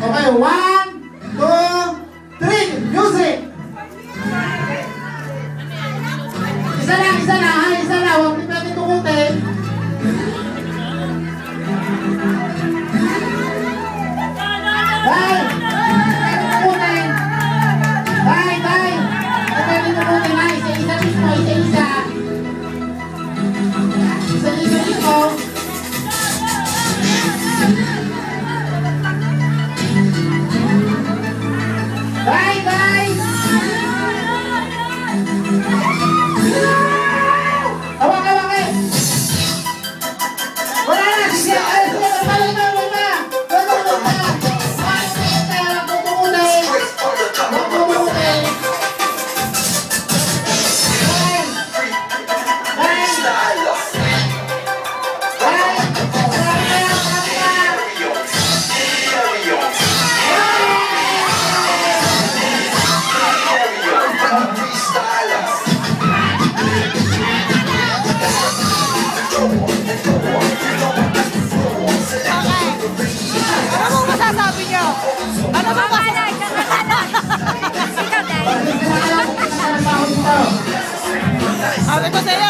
Okay, one, two, three, music! Isa lang, isa lang, ha? Isa lang, huwag din natin. Day! Tukutin! Day, day! Huwag natin mismo. Bye, guys! Ano masasabi niyo? Ano mo masasabi? Ikaw. Bye! Sabi ko sa'yo,